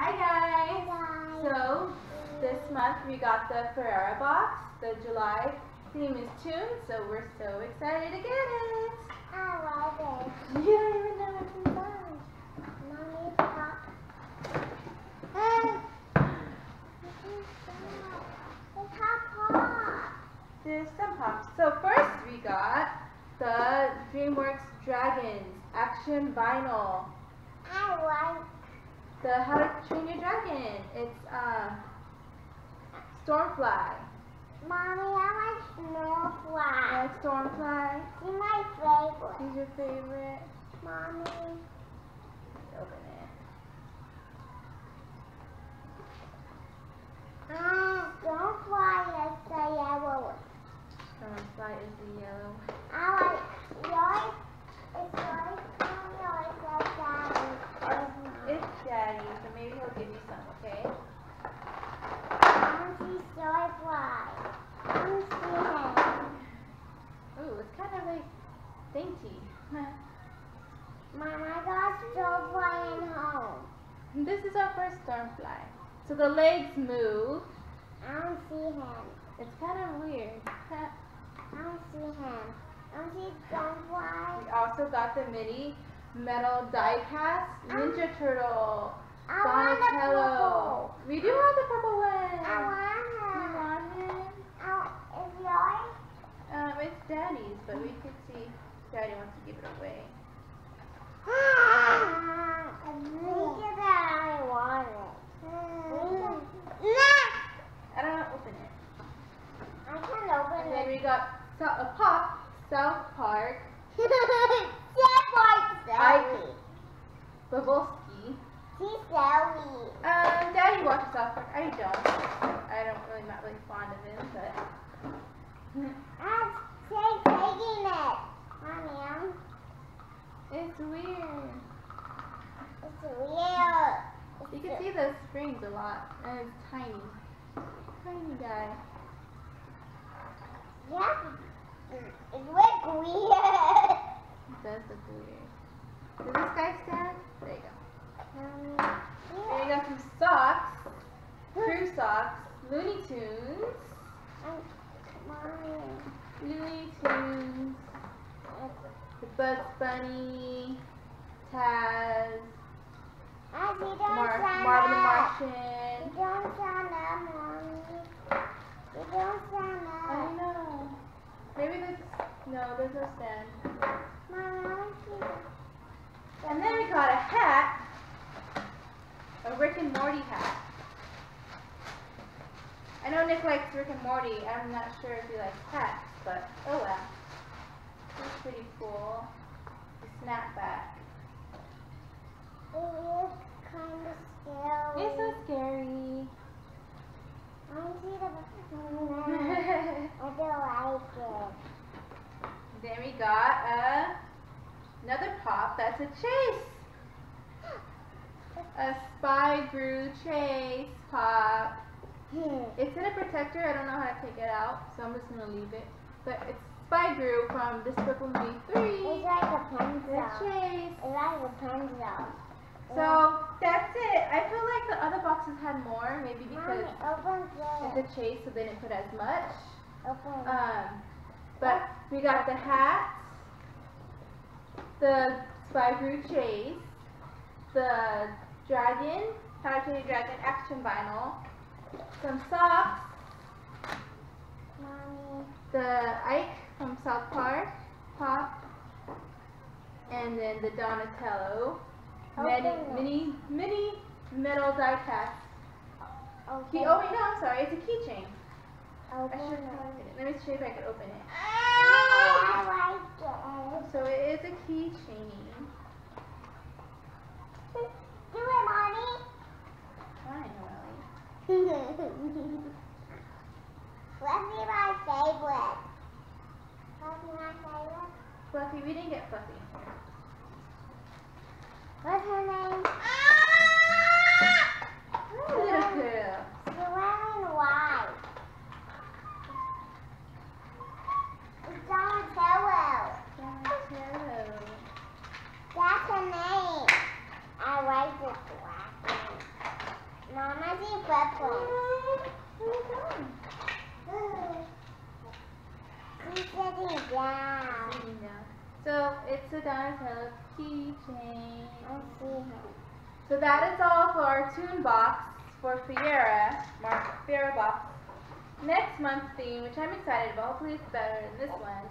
Hi guys! Bye. So, this month we got the Ferrara box. The July theme is Tune, so we're so excited to get it! I love it. You don't even know what's inside. Mommy, pop. It's hot pot. There's some pops. So first we got the DreamWorks Dragons Action Vinyl. I like The How to Train Your Dragon. It's um, Stormfly. Mommy, I like snowflake. Like Stormfly. She's my favorite. Who's your favorite? Mommy. Open it. Ah, snowflake is the yellow one. Stormfly is the yellow. I like yours. It's yours. Mommy, or it's your daddy. Or it's mine. It's Daddy, so maybe he'll give you some, okay? I want to see snowflake. I want to see him. Ooh, it's kind of like dainty. Mom, I got snowflake in home. this is our first Stormfly. So the legs move. I don't see him. It's kind of weird. I don't see him. I don't see Sunfly. We also got the mini metal die cast Ninja Turtle I Donatello. We do have the purple one. I want You him. want him? I, is yours? Um, it's Daddy's, but we could see if Daddy wants to give it away. I think that I want it. I don't know, open it. I can And open then it. we got so- a pop South Park She's Sally. Broflovski. She's Sally. Um, Daddy watches South Park. I don't. I don't really not really fond of him, but I'm taking it. Mommy, I'm, it's weird. it's weird. You can see the springs a lot, and it's tiny. Tiny guy. Yeah, it's look weird. It does look weird. Does this guy stand? There you go. Um, There you got some socks. Crew socks. Looney Tunes. Mommy, Looney Tunes. The Bugs Bunny. Taz. I see don't Mar- Marvin the. Martian. You don't stand up, mommy. You don't stand I know. Maybe there's no, there's no stand. And then we got a hat. A Rick and Morty hat. I know Nick likes Rick and Morty. I'm not sure if he likes hats, but oh well. It's pretty cool. The snapback. It is kind of scary. It's so scary. I see the. I don't like it. Then we got a another pop. That's a chase. A Spy Gru Chase pop. It's in a protector. I don't know how to take it out, so I'm just gonna leave it. But it's Spy Gru from Despicable Me 3. It's like a pencil. chase. It's like a pencil. So that's it. I feel like the other boxes had more, maybe Mommy, because open it's a chase, so they didn't put as much. Open. Um, but we got the hats, the Spy Gru chase, the dragon, How to Dragon action vinyl, some socks, Mommy. the Ike from South Park, pop, and then the Donatello, many, mini, mini metal die cast. Open. Key, oh wait, no, I'm sorry, it's a keychain. I Open should it. it. Let me see if I can open it. I like it. So it is a keychain. Do it, mommy. Finally. Fluffy my favorite. Fluffy my favorite. Fluffy, we didn't get Fluffy. What's her name? He's down. So it's a dinosaur keychain. So that is all for our tune box for Fiera, Mark Fiera box. Next month's theme, which I'm excited about, hopefully it's better than this one,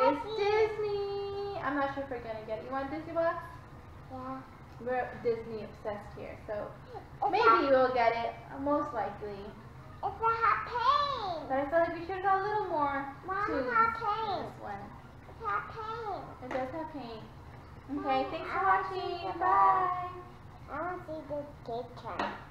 it's is Disney. I'm not sure if we're gonna get it. You want a Disney box? Yeah. We're Disney obsessed here, so It's maybe A, we'll get it. Uh, most likely. it's a hot pain. But I feel like we should have got a little more Mama, tunes hot pain. this one. It's hot pain. It does have paint. Okay, thanks for watching. Bye. I want to see this cake can. This is